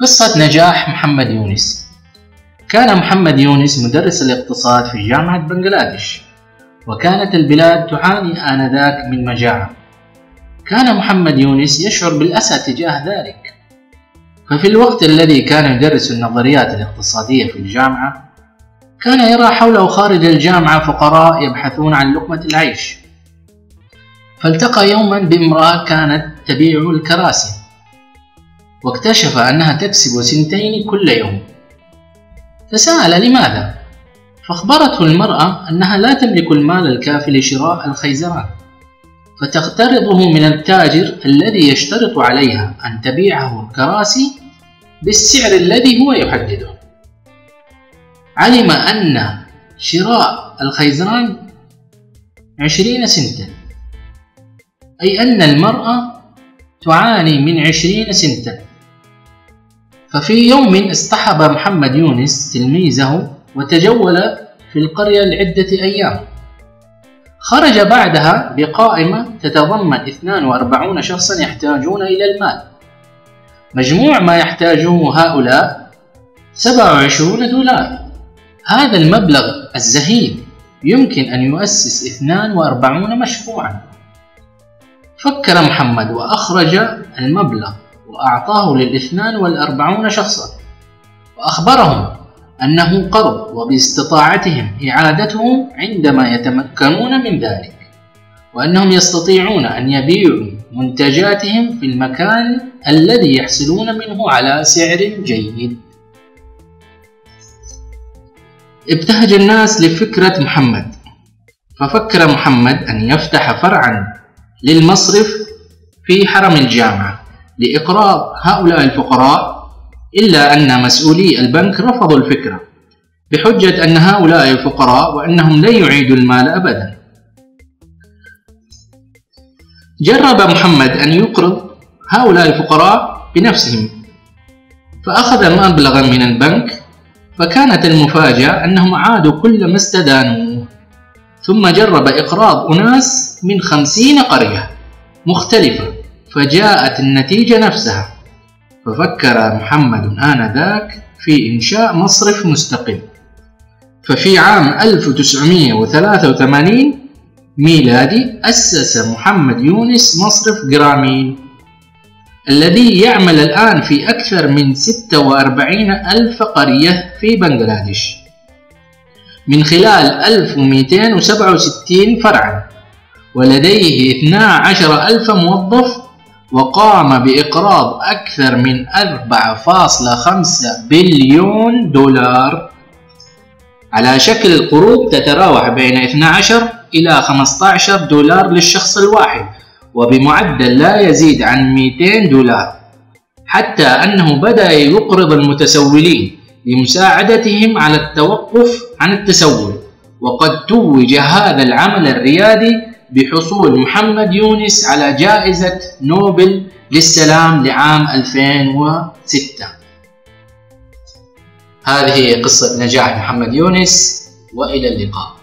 قصة نجاح محمد يونس. كان محمد يونس مدرس الاقتصاد في جامعة بنغلاديش وكانت البلاد تعاني آنذاك من مجاعة. كان محمد يونس يشعر بالأسى تجاه ذلك. ففي الوقت الذي كان يدرس النظريات الاقتصادية في الجامعة كان يرى حوله خارج الجامعة فقراء يبحثون عن لقمة العيش. فالتقى يوما بامرأة كانت تبيع الكراسي. واكتشف أنها تكسب سنتين كل يوم. فسأل لماذا؟ فأخبرته المرأة أنها لا تملك المال الكافي لشراء الخيزران فتقترضه من التاجر الذي يشترط عليها أن تبيعه الكراسي بالسعر الذي هو يحدده. علم أن شراء الخيزران عشرين سنتا أي أن المرأة تعاني من عشرين سنتا ففي يوم اصطحب محمد يونس تلميذه وتجول في القرية لعدة أيام. خرج بعدها بقائمة تتضمن 42 شخصا يحتاجون إلى المال. مجموع ما يحتاجه هؤلاء 27 دولار. هذا المبلغ الزهيد يمكن أن يؤسس 42 مشروعا. فكر محمد وأخرج المبلغ وأعطاه للاثنان والأربعون شخصا. وأخبرهم أنه قرض وباستطاعتهم إعادته عندما يتمكنون من ذلك وأنهم يستطيعون أن يبيعوا منتجاتهم في المكان الذي يحصلون منه على سعر جيد. ابتهج الناس لفكرة محمد ففكر محمد أن يفتح فرعا للمصرف في حرم الجامعة لإقراض هؤلاء الفقراء إلا أن مسؤولي البنك رفضوا الفكرة بحجة أن هؤلاء الفقراء وأنهم لن يعيدوا المال أبدا. جرب محمد أن يقرض هؤلاء الفقراء بنفسهم فأخذ مبلغا من البنك فكانت المفاجأة أنهم عادوا كل ما استدانوا. ثم جرب إقراض أناس من خمسين قرية مختلفة فجاءت النتيجة نفسها. ففكر محمد آنذاك في إنشاء مصرف مستقل. ففي عام 1983 ميلادي أسس محمد يونس مصرف جرامين. الذي يعمل الآن في أكثر من 46 ألف قرية في بنغلاديش. من خلال 1267 فرعا ولديه 12 ألف موظف وقام بإقراض أكثر من 4.5 بليون دولار. على شكل قروض تتراوح بين 12 إلى 15 دولار للشخص الواحد وبمعدل لا يزيد عن 200 دولار حتى أنه بدأ يقرض المتسولين. لمساعدتهم على التوقف عن التسول. وقد توج هذا العمل الريادي بحصول محمد يونس على جائزة نوبل للسلام لعام 2006 هذه قصة نجاح محمد يونس وإلى اللقاء.